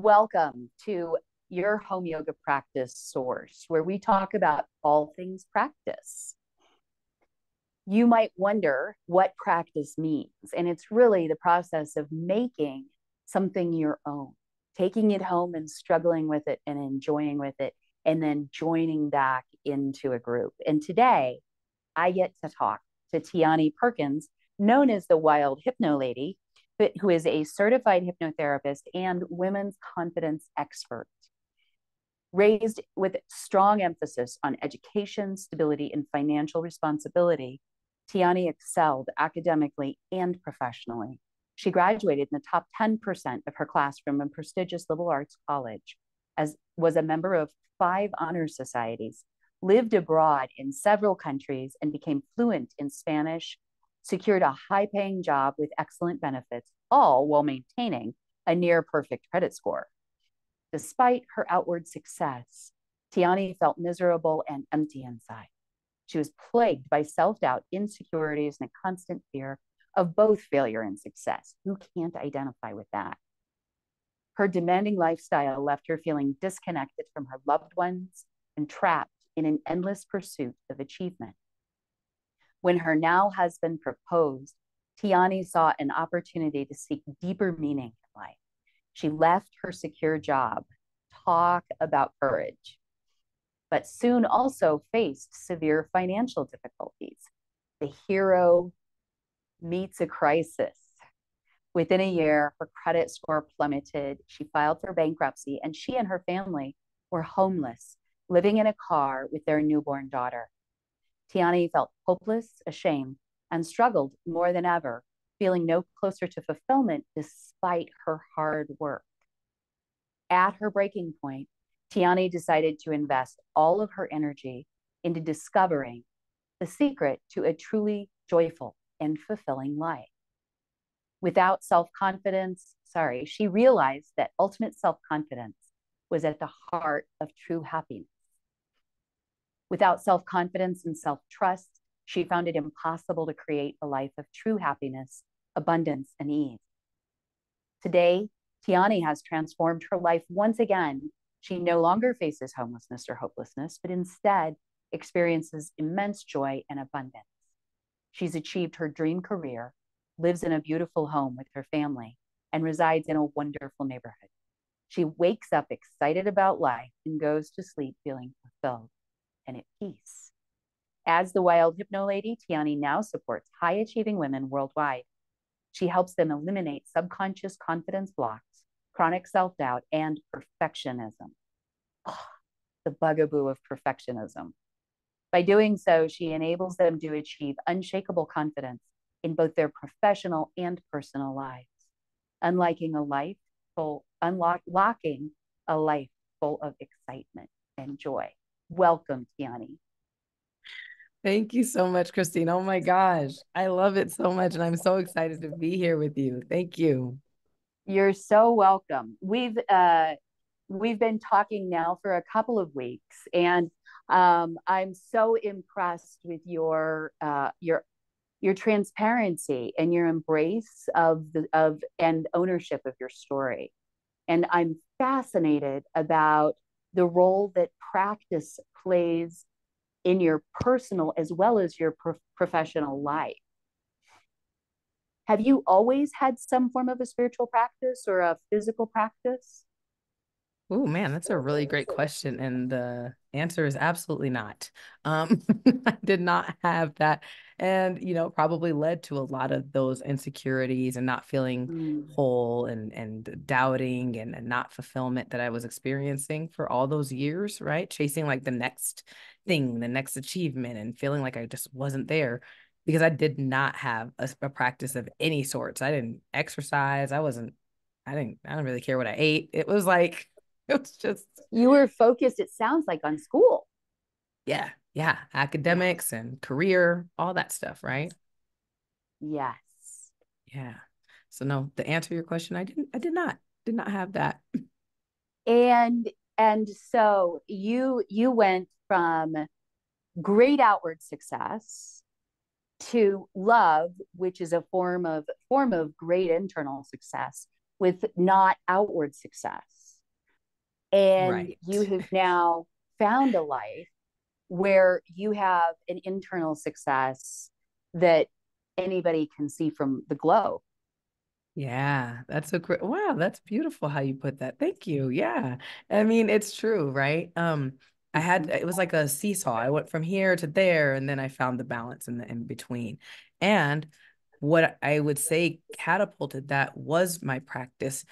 Welcome to your home yoga practice source, where we talk about all things practice. You might wonder what practice means, and it's really the process of making something your own, taking it home and struggling with it and enjoying with it, and then joining back into a group. And today, I get to talk to Tiani Perkins, known as the Wild Hypno Lady, who is a certified hypnotherapist and women's confidence expert. Raised with strong emphasis on education, stability, and financial responsibility, Tiani excelled academically and professionally. She graduated in the top 10% of her class from a prestigious liberal arts college, as was a member of five honor societies, lived abroad in several countries, and became fluent in Spanish, secured a high paying job with excellent benefits, all while maintaining a near perfect credit score. Despite her outward success, Tiani felt miserable and empty inside. She was plagued by self doubt, insecurities, and a constant fear of both failure and success. Who can't identify with that? Her demanding lifestyle left her feeling disconnected from her loved ones and trapped in an endless pursuit of achievement. When her now husband proposed, Tiani saw an opportunity to seek deeper meaning in life. She left her secure job. Talk about courage. But soon also faced severe financial difficulties. The hero meets a crisis. Within a year, her credit score plummeted. She filed for bankruptcy, and she and her family were homeless, living in a car with their newborn daughter. Tiani felt hopeless, ashamed, and struggled more than ever, feeling no closer to fulfillment despite her hard work. At her breaking point, Tiani decided to invest all of her energy into discovering the secret to a truly joyful and fulfilling life. Without self confidence, sorry, she realized that ultimate self confidence was at the heart of true happiness. Without self confidence and self trust, she found it impossible to create a life of true happiness, abundance, and ease. Today, Tiani has transformed her life once again. She no longer faces homelessness or hopelessness, but instead experiences immense joy and abundance. She's achieved her dream career, lives in a beautiful home with her family, and resides in a wonderful neighborhood. She wakes up excited about life and goes to sleep feeling fulfilled and at peace. As the Wild Hypno Lady, Tiani now supports high achieving women worldwide. She helps them eliminate subconscious confidence blocks, chronic self doubt, and perfectionism. Oh, the bugaboo of perfectionism. By doing so, she enables them to achieve unshakable confidence in both their professional and personal lives, unlocking a life full, unlocking a life full of excitement and joy. Welcome, Tiani. Thank you so much, Christine. Oh my gosh. I love it so much. And I'm so excited to be here with you. Thank you. You're so welcome. We've uh we've been talking now for a couple of weeks and um, I'm so impressed with your uh, your your transparency and your embrace of the of and ownership of your story. And I'm fascinated about the role that practice plays in your personal as well as your pro- professional life. Have you always had some form of a spiritual practice or a physical practice? Oh man, that's a really great question. And the answer is absolutely not. Um, I did not have that. And, you know, probably led to a lot of those insecurities and not feeling mm. whole and and doubting and, and not fulfillment that I was experiencing for all those years, right? Chasing like the next thing, the next achievement, and feeling like I just wasn't there because I did not have a, a practice of any sorts. I didn't exercise. I wasn't, I didn't, I don't really care what I ate. It was like, it was just. You were focused, it sounds like, on school. Yeah. Yeah. Academics and career, all that stuff, right? Yes. Yeah. So no, to answer your question, I didn't, I did not, did not have that. And and so you you went from great outward success to love which is a form of form of great internal success with not outward success And Right. you have now found a life where you have an internal success that anybody can see from the glow. Yeah, that's a great wow, that's beautiful how you put that. Thank you. Yeah. I mean, it's true, right? Um, I had it was like a seesaw. I went from here to there, and then I found the balance in the in between. And what I would say catapulted that was my practice.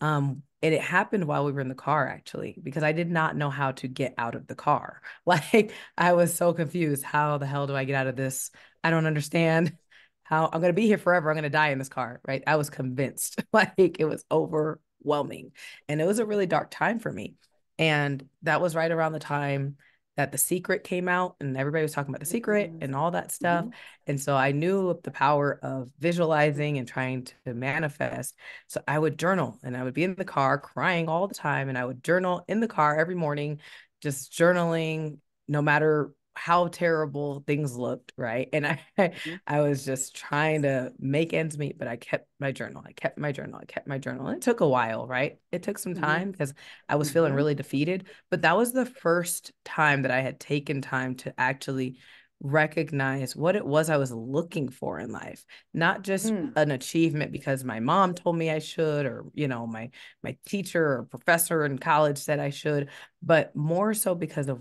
Um, and it happened while we were in the car actually, because I did not know how to get out of the car. Like I was so confused. How the hell do I get out of this? I don't understand how I'm going to be here forever. I'm going to die in this car, right? I was convinced. like it was overwhelming. And it was a really dark time for me. And that was right around the time that The Secret came out and everybody was talking about The Secret and all that stuff. Mhm. And so I knew the power of visualizing and trying to manifest. So I would journal and I would be in the car crying all the time. And I would journal in the car every morning, just journaling no matter how terrible things looked, right? And I Mhm. I was just trying to make ends meet, but I kept my journal. I kept my journal. I kept my journal. And it took a while, right? It took some Mhm. time because I was feeling Mhm. really defeated, but that was the first time that I had taken time to actually recognize what it was I was looking for in life, not just Mm. an achievement because my mom told me I should or you know my my teacher or professor in college said I should, but more so because of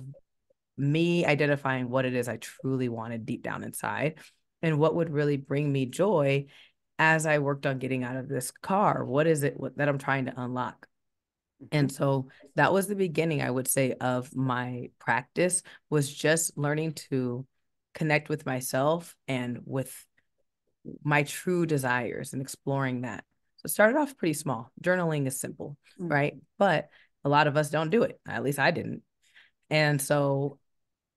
me identifying what it is I truly wanted deep down inside and what would really bring me joy as I worked on getting out of this car. What is it that I'm trying to unlock? And Mhm. so that was the beginning, I would say, of my practice was just learning to connect with myself and with my true desires and exploring that. So it started off pretty small. Journaling is simple, Mm. right? But a lot of us don't do it. At least I didn't. And so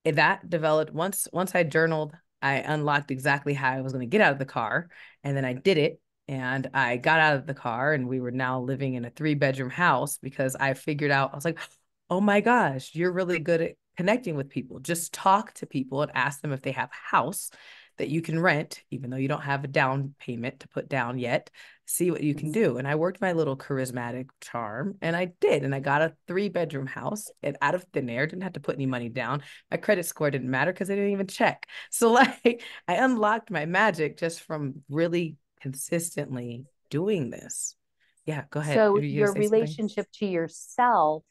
that developed once once I journaled, I unlocked exactly how I was going to get out of the car, and then I did it. And I got out of the car, and we were now living in a three bedroom house because I figured out I was like, oh my gosh, you're really good at connecting with people. Just talk to people and ask them if they have a house that you can rent, even though you don't have a down payment to put down yet. See what you can Mhm. do. And I worked my little charismatic charm and I did. And I got a three bedroom house and out of thin air, didn't have to put any money down. My credit score didn't matter because I didn't even check. So, like, I unlocked my magic just from really consistently doing this. Yeah, go ahead. So you your gonna something? relationship to yourself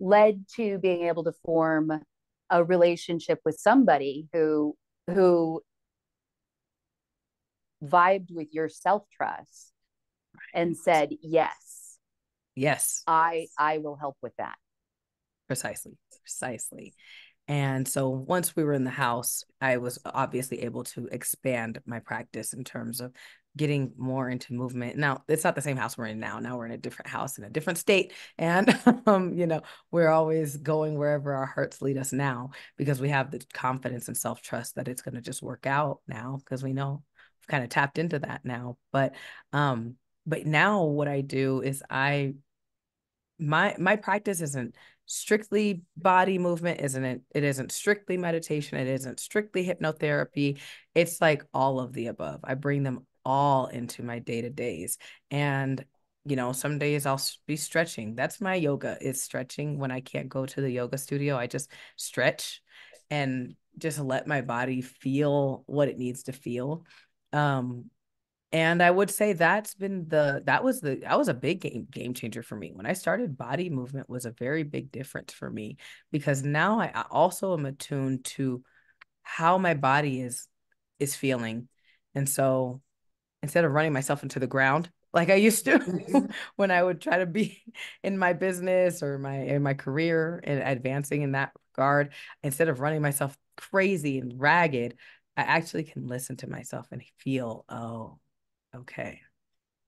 led to being able to form a relationship with somebody who who vibed with your self-trust and said, "Yes, Yes, I I will help with that." precisely. Precisely. And so once we were in the house, I was obviously able to expand my practice in terms of getting more into movement. Now, it's not the same house we're in now. Now we're in a different house in a different state. And, um, you know, we're always going wherever our hearts lead us now because we have the confidence and self trust that it's going to just work out now because we know kind of tapped into that now. But, um, but now what I do is I my my practice isn't strictly body movement isn't it it isn't strictly meditation it isn't strictly hypnotherapy it's like all of the above. I bring them all into my day to days and you know some days i'll be stretching. That's my yoga is stretching. When i can't go to the yoga studio i just stretch and just let my body feel what it needs to feel um and I would say that's been the that was the that was a big game game changer for me. When I started body movement was a very big difference for me because now I also am attuned to how my body is is feeling. And so instead of running myself into the ground like I used to Mhm. when I would try to be in my business or my in my career and advancing in that regard, instead of running myself crazy and ragged, I actually can listen to myself and feel, oh, okay,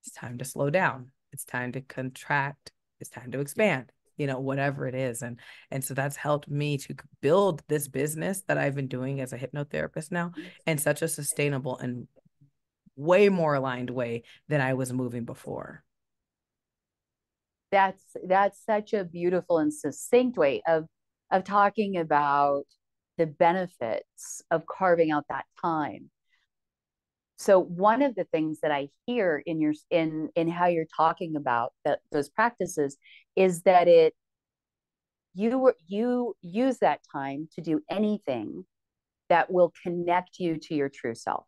it's time to slow down. It's time to contract. It's time to expand, you know, whatever it is. And and so that's helped me to build this business that I've been doing as a hypnotherapist now in such a sustainable and way more aligned way than I was moving before. That's that's such a beautiful and succinct way of of talking about the benefits of carving out that time. So one of the things that I hear in your in in how you're talking about that those practices is that it you you use that time to do anything that will connect you to your true self.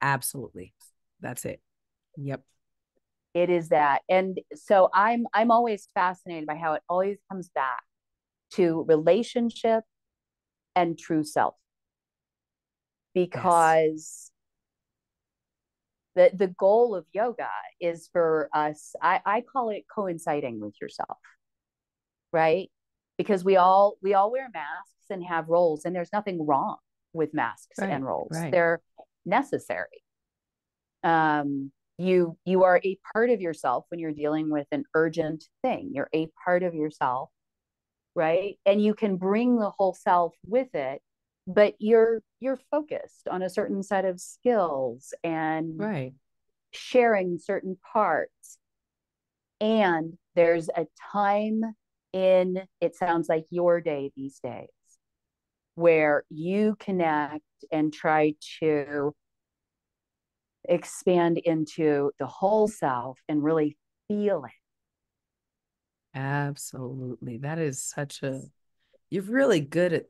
Absolutely. That's it. Yep. It is that. And so I'm I'm always fascinated by how it always comes back to relationship and true self. Because yes. the the goal of yoga is for us, I, I call it coinciding with yourself. Right? Because we all we all wear masks and have roles and there's nothing wrong with masks right, and roles. Right. They're necessary. Um you you are a part of yourself when you're dealing with an urgent thing. You're a part of yourself right? And you can bring the whole self with it but you're you're focused on a certain set of skills and right. sharing certain parts. And there's a time in it sounds like your day these days where you connect and try to expand into the whole self and really feel it Absolutely. That is such a you're really good at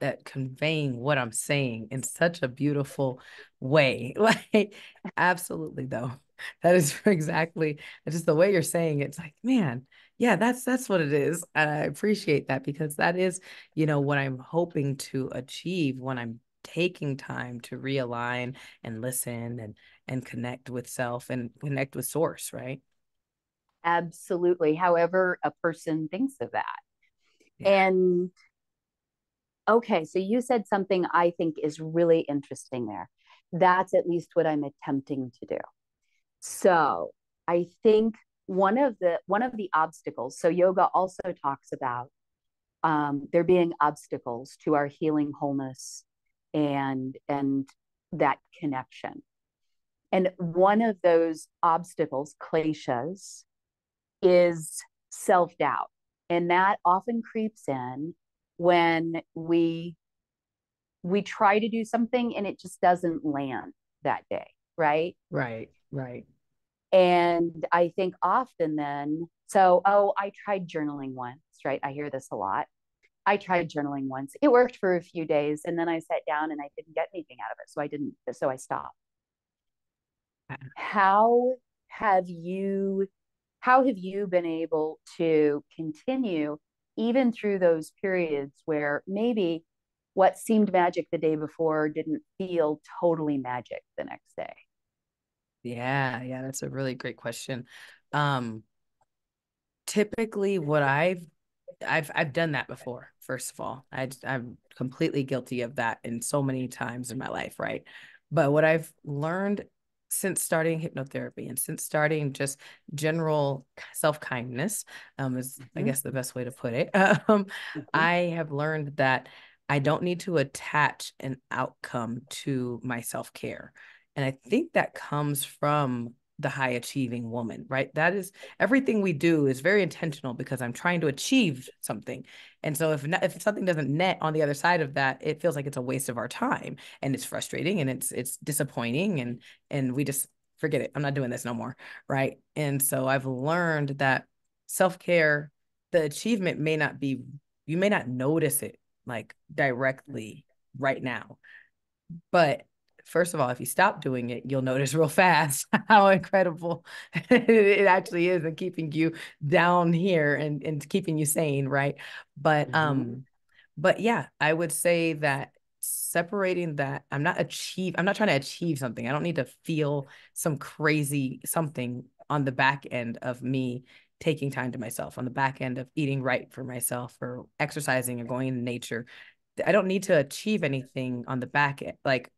at conveying what I'm saying in such a beautiful way. Like absolutely though. That is exactly just the way you're saying it. It's like, man, yeah, that's that's what it is. And I appreciate that because that is, you know, what I'm hoping to achieve when I'm taking time to realign and listen and and connect with self and connect with source, right? Absolutely however a person thinks of that. Yeah. and okay so you said something i think is really interesting there. That's at least what i'm attempting to do. So i think one of the one of the obstacles so yoga also talks about um, there being obstacles to our healing wholeness and and that connection. And one of those obstacles kleshas is self doubt. And that often creeps in when we we try to do something and it just doesn't land that day, right? Right, right. And I think often then, so, oh, I tried journaling once, right? I hear this a lot. I tried journaling once. It worked for a few days and then I sat down and I didn't get anything out of it. So I didn't, so I stopped. Uh-huh. How have you how have you been able to continue even through those periods where maybe what seemed magic the day before didn't feel totally magic the next day? Yeah yeah that's a really great question. Um typically what i've i've i've done that before first of all. I, i'm completely guilty of that in so many times in my life right? But what i've learned since starting hypnotherapy and since starting just general self-kindness um, is mm-hmm. i guess the best way to put it um, mm-hmm. i have learned that i don't need to attach an outcome to my self-care and i think that comes from the high achieving woman, right? That is everything we do is very intentional because I'm trying to achieve something. And so if if something doesn't net on the other side of that, it feels like it's a waste of our time and it's frustrating and it's it's disappointing and and we just forget it. I'm not doing this no more, right? And so I've learned that self-care, the achievement may not be you may not notice it like directly right now. But first of all, if you stop doing it, you'll notice real fast how incredible it actually is in keeping you down here and, and keeping you sane, right? But mm-hmm. um, but yeah, I would say that separating that I'm not achieve, I'm not trying to achieve something. I don't need to feel some crazy something on the back end of me taking time to myself, on the back end of eating right for myself or exercising or going in nature. I don't need to achieve anything on the back end. Like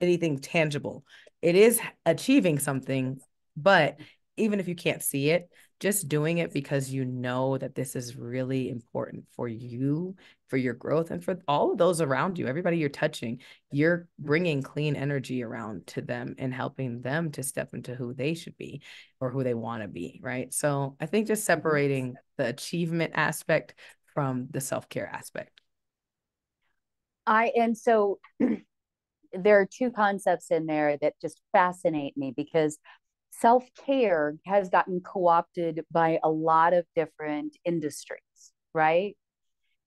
anything tangible. It is achieving something, but even if you can't see it, just doing it because you know that this is really important for you, for your growth, and for all of those around you, everybody you're touching, you're bringing clean energy around to them and helping them to step into who they should be or who they want to be. Right. So I think just separating the achievement aspect from the self care aspect. I, and so there are two concepts in there that just fascinate me because self care has gotten co opted by a lot of different industries, right?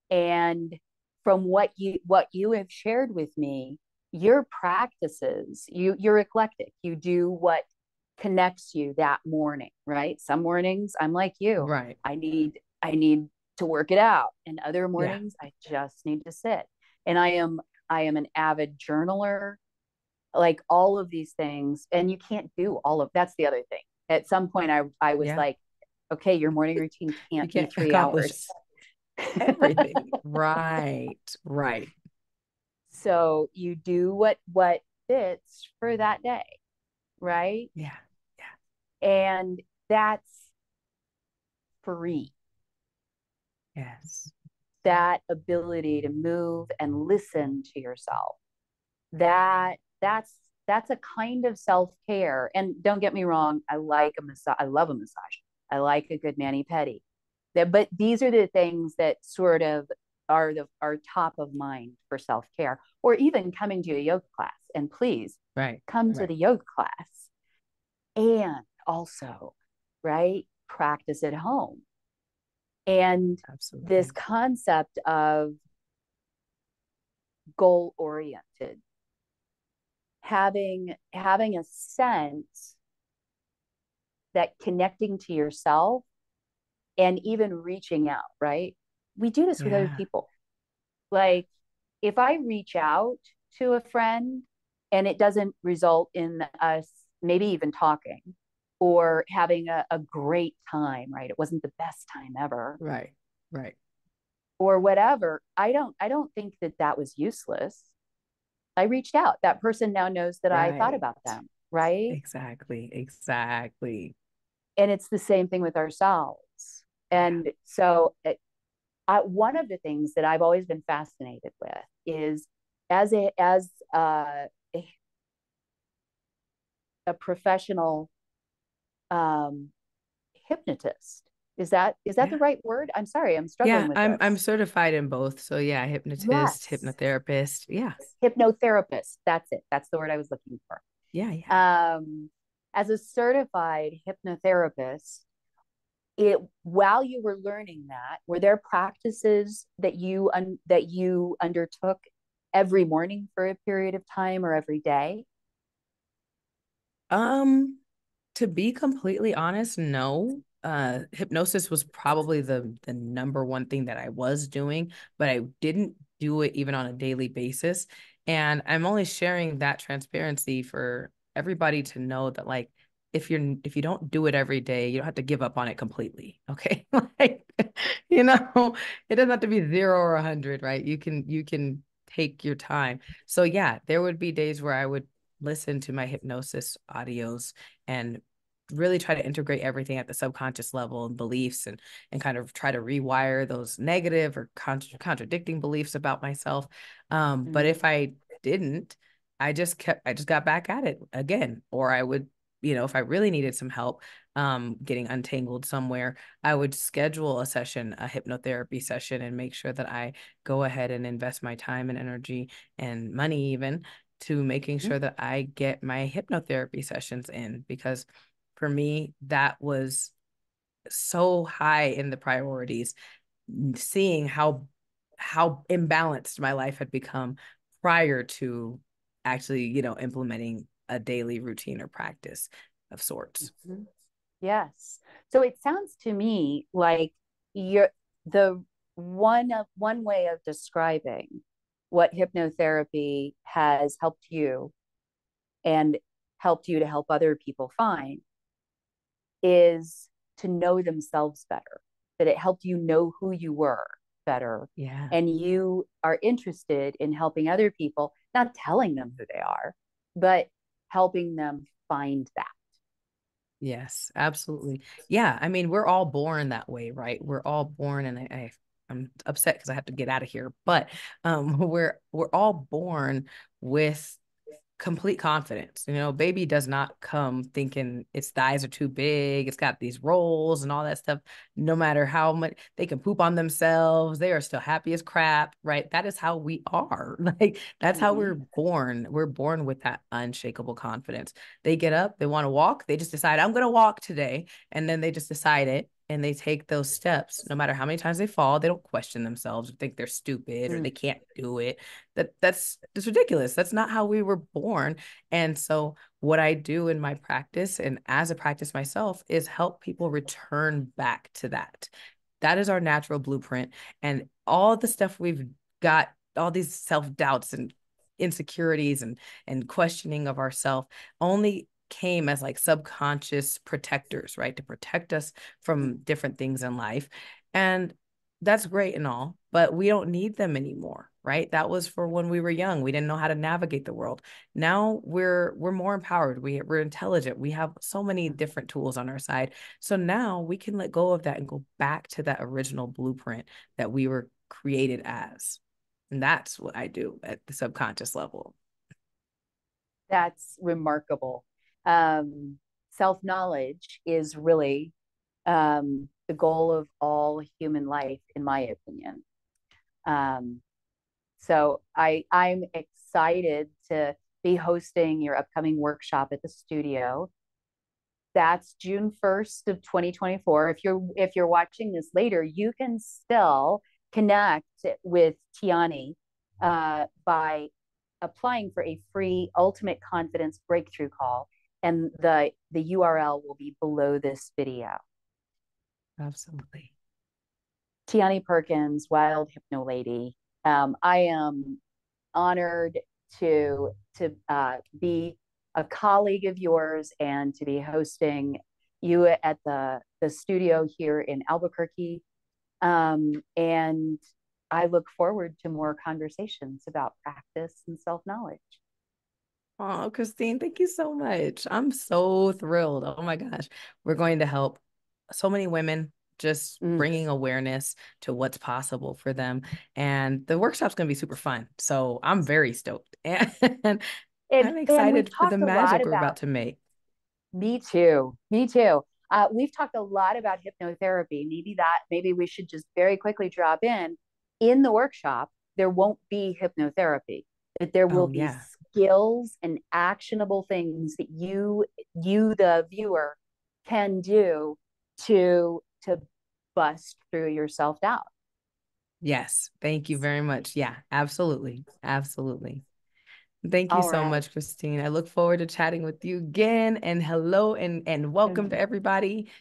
And from what you what you have shared with me, your practices, you you're eclectic. You do what connects you that morning, right? Some mornings I'm like you. Right. I need I need to work it out. And other mornings yeah. I just need to sit. And I am I am an avid journaler like all of these things and you can't do all of that's the other thing. At some point i i was yeah. like okay your morning routine can't, can't be three hours. everything. Right right. So you do what what fits for that day right? Yeah yeah. And that's free. Yes that ability to move and listen to yourself. That that's that's a kind of self-care. And don't get me wrong i like a massage i love a massage. I like a good mani pedi. But these are the things that sort of are the are top of mind for self-care or even coming to a yoga class. And please right come to the yoga class. And also right practice at home and Absolutely. this concept of goal oriented having having a sense that connecting to yourself and even reaching out right we do this with yeah. other people like if i reach out to a friend and it doesn't result in us maybe even talking or having a, a great time right it wasn't the best time ever right right or whatever i don't i don't think that that was useless I reached out. That person now knows that right. I thought about them, right? Exactly, exactly. And it's the same thing with ourselves. And so, it, I, one of the things that I've always been fascinated with is as a as a, a, a professional um, hypnotist is that is that yeah. the right word? I'm sorry, I'm struggling. Yeah, I'm this. I'm certified in both. So yeah, hypnotist, yes. hypnotherapist. Yeah, hypnotherapist. That's it. That's the word I was looking for. Yeah, yeah. Um, as a certified hypnotherapist, it while you were learning that, were there practices that you un, that you undertook every morning for a period of time or every day? Um, to be completely honest, no uh hypnosis was probably the the number one thing that I was doing, but I didn't do it even on a daily basis. And I'm only sharing that transparency for everybody to know that like if you're if you don't do it every day, you don't have to give up on it completely. Okay. like you know, it doesn't have to be zero or a hundred, right? You can you can take your time. So yeah, there would be days where I would listen to my hypnosis audios and really try to integrate everything at the subconscious level and beliefs and and kind of try to rewire those negative or contra- contradicting beliefs about myself um mm-hmm. but if i didn't i just kept i just got back at it again or i would you know if i really needed some help um getting untangled somewhere i would schedule a session a hypnotherapy session and make sure that i go ahead and invest my time and energy and money even to making mm-hmm. sure that i get my hypnotherapy sessions in because for me, that was so high in the priorities, seeing how how imbalanced my life had become prior to actually, you know, implementing a daily routine or practice of sorts. Mm-hmm. Yes. So it sounds to me like you're the one of one way of describing what hypnotherapy has helped you and helped you to help other people find is to know themselves better, that it helped you know who you were better. Yeah. And you are interested in helping other people, not telling them who they are, but helping them find that. Yes, absolutely. Yeah. I mean, we're all born that way, right? We're all born, and I, I I'm upset because I have to get out of here, but um, we're we're all born with complete confidence. You know, baby does not come thinking its thighs are too big, it's got these rolls and all that stuff. No matter how much they can poop on themselves, they are still happy as crap, right? That is how we are. Like that's how we're mm-hmm. born. We're born with that unshakable confidence. They get up, they want to walk, they just decide I'm going to walk today, and then they just decide it and they take those steps no matter how many times they fall they don't question themselves or think they're stupid mm. or they can't do it. That that's that's ridiculous. That's not how we were born. And so what i do in my practice and as a practice myself is help people return back to that. That is our natural blueprint. And all the stuff we've got all these self-doubts and insecurities and and questioning of ourself only came as like subconscious protectors, right? To protect us mm. from different things in life. And that's great and all, but we don't need them anymore, right? That was for when we were young. We didn't know how to navigate the world. Now we're we're more empowered. We we're intelligent. We have so many mm. different tools on our side. So now we can let go of that and go back to that original blueprint that we were created as. And that's what I do at the subconscious level. That's remarkable um, self knowledge is really um, the goal of all human life, in my opinion. Um, so I I'm excited to be hosting your upcoming workshop at the studio. That's June 1st of 2024. If you're if you're watching this later, you can still connect with Tiani uh, by applying for a free ultimate confidence breakthrough call and the the url will be below this video. Absolutely. Tiani perkins wild hypno lady. Um, i am honored to to uh, be a colleague of yours and to be hosting you at the the studio here in albuquerque. Um, and i look forward to more conversations about practice and self-knowledge Oh, Christine, thank you so much. I'm so thrilled. Oh my gosh. We're going to help so many women just mm. bringing awareness to what's possible for them. And the workshop's going to be super fun. So I'm very stoked. And, and I'm excited for the magic we're about to make. Me too. Me too. Uh, we've talked a lot about hypnotherapy. Maybe that, maybe we should just very quickly drop in. In the workshop, there won't be hypnotherapy, that there will oh, be yeah skills and actionable things that you you the viewer can do to to bust through your self-doubt yes thank you very much yeah absolutely absolutely Thank you All so right. much, Christine. I look forward to chatting with you again. And hello and, and welcome to mm-hmm. everybody.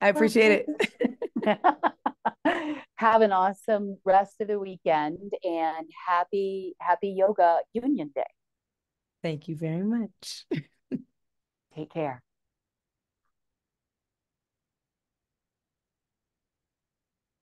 I appreciate it. Have an awesome rest of the weekend and happy, happy yoga union day. Thank you very much. Take care.